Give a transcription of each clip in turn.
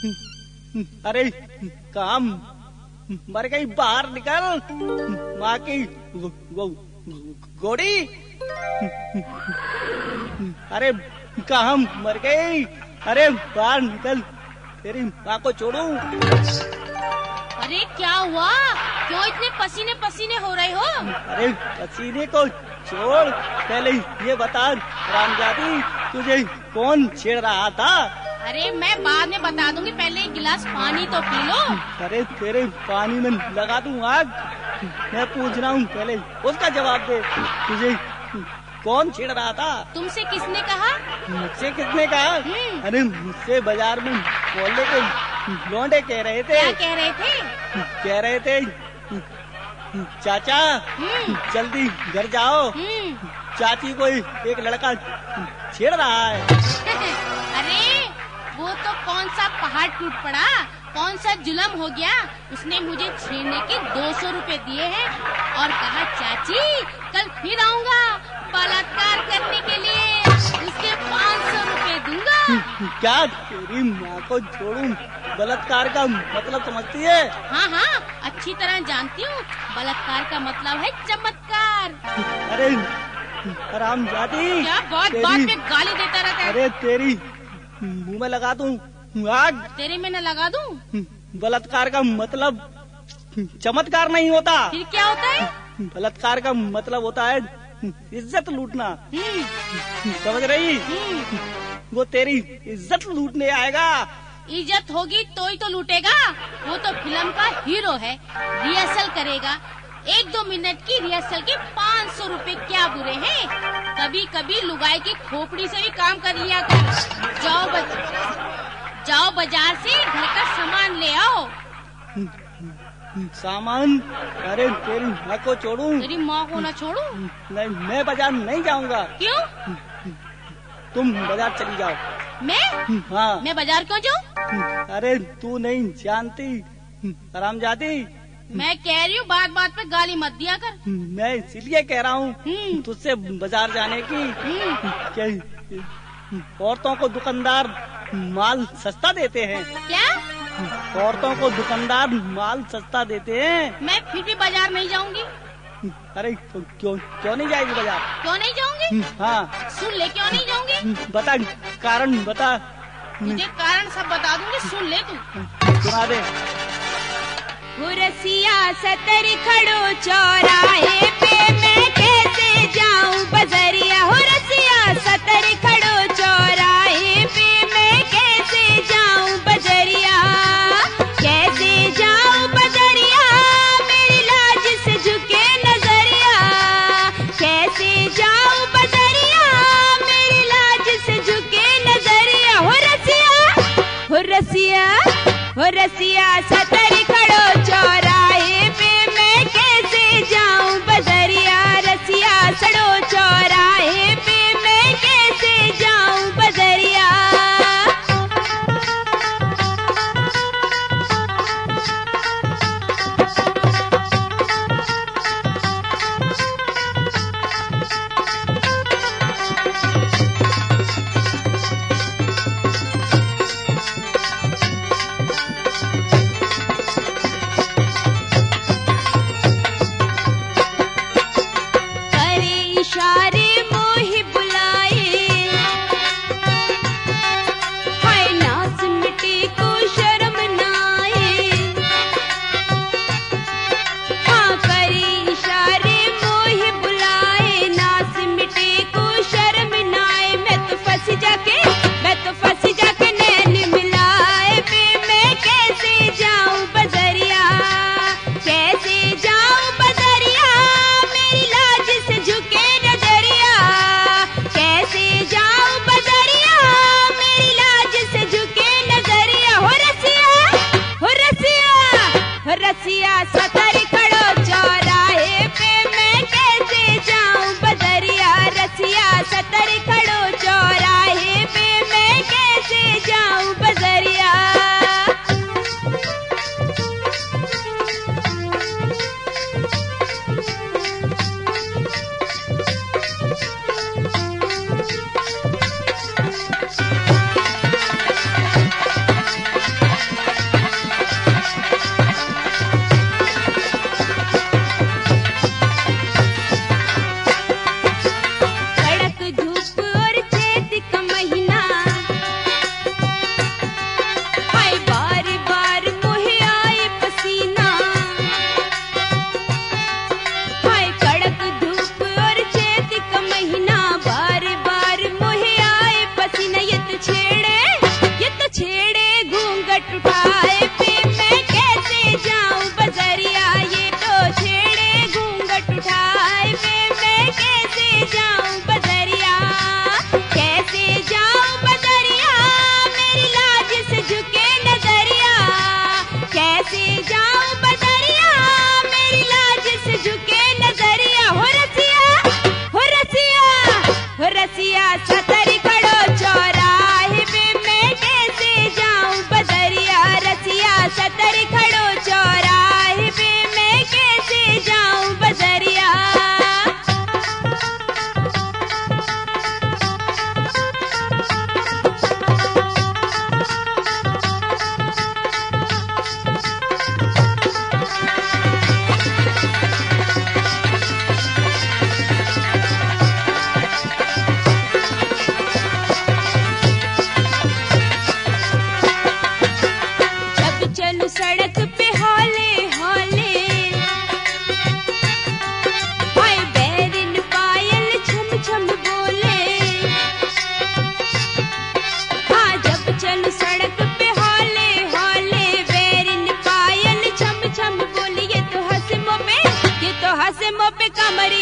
अरे काम। मर गई बाहर निकल। माँ की गोड़ी। अरे कहा मर गई। अरे बाहर निकल। तेरी माँ को छोड़ू। अरे क्या हुआ? क्यों इतने पसीने पसीने हो रहे हो? अरे पसीने को छोड़। पहले ये बता रामजादी तुझे कौन छेड़ रहा था? अरे मैं बाद में बता दूँगी पहले एक गिलास पानी तो पी लो। अरे तेरे पानी में लगा दूँ आग? मैं पूछ रहा हूँ पहले उसका जवाब दे। तुझे कौन छेड़ रहा था? तुमसे किसने कहा? मुझसे किसने कहा? हम्म। अरे मुझसे बाज़ार में बोलने के लौंडे कह रहे थे। क्या कह रहे थे? कह रहे थे चाचा हम्म। जल्दी घर जाओ। हम्म। चाची को एक लड़का छेड़ रहा है। अरे तो कौन सा पहाड़ टूट पड़ा? कौन सा जुलम हो गया? उसने मुझे छेड़ने के दो सौ रूपए दिए हैं और कहा चाची कल फिर आऊँगा बलात्कार करने के लिए। उसके पाँच सौ रूपए दूँगा। क्या तेरी माँ को छोड़ू बलात्कार का मतलब समझती है? हाँ हाँ अच्छी तरह जानती हूँ। बलात्कार का मतलब है चमत्कार। अरे राम जाती क्या बहुत बात में गाली देता रहता है? अरे तेरी मुँह में लगा दूँ आग। तेरे में न लगा दूँ? बलात्कार का मतलब चमत्कार नहीं होता। फिर क्या होता है? बलात्कार का मतलब होता है इज़्ज़त लूटना। हम्म। समझ रही? हम्म। वो तेरी इज़्ज़त लूटने आएगा। इज़्ज़त होगी तो ही तो लूटेगा। वो तो फ़िल्म का हीरो है रिहर्सल करेगा। एक दो मिनट की रिहर्सल के पाँच सौ रूपए क्या बुरे हैं? कभी कभी लुगाई की खोपड़ी से भी काम कर लिया कर। जाओ बज... जाओ बाज़ार से घर का सामान ले आओ। सामान? अरे तेरी माँ को छोड़ू? तेरी माँ को ना छोड़ू? नहीं मैं बाज़ार नहीं जाऊँगा। क्यों? तुम बाज़ार चली जाओ। मैं? हाँ। मैं बाज़ार क्यों जाऊँ? अरे तू नहीं जानती आराम जाती। मैं कह रही हूँ बात बात पे गाली मत दिया कर। मैं इसीलिए कह रहा हूँ हम्म। तुझसे बाज़ार जाने की हम्म औरतों को दुकानदार माल सस्ता देते हैं। क्या? औरतों को दुकानदार माल सस्ता देते हैं। मैं फिर भी बाज़ार नहीं जाऊँगी। अरे तो क्यों क्यों नहीं जाएगी बाज़ार? क्यों नहीं जाऊँगी? हाँ। सुन ले क्यों नहीं जाऊँगी? बता कारण बता। तुझे कारण सब बता दूँगी सुन ले तू। सुना दे। हुरसिया सतर खड़ो चौराहे पे, मैं कैसे जाऊँ? बजरिया, हुरसिया सतर खड़ो चौराहे पे, मैं कैसे जाऊँ? बजरिया, कैसे जाऊँ? बजरिया, मेरी लाज से झुके नज़रिया। कैसे जाऊँ? बजरिया, मेरी लाज से झुके नज़रिया। हुरसिया हुरसिया हुरसिया सतर खड़ो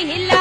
ಇಲ್ಲ